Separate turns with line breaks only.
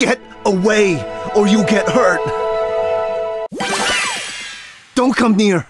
Get away, or you'll get hurt. Don't come near.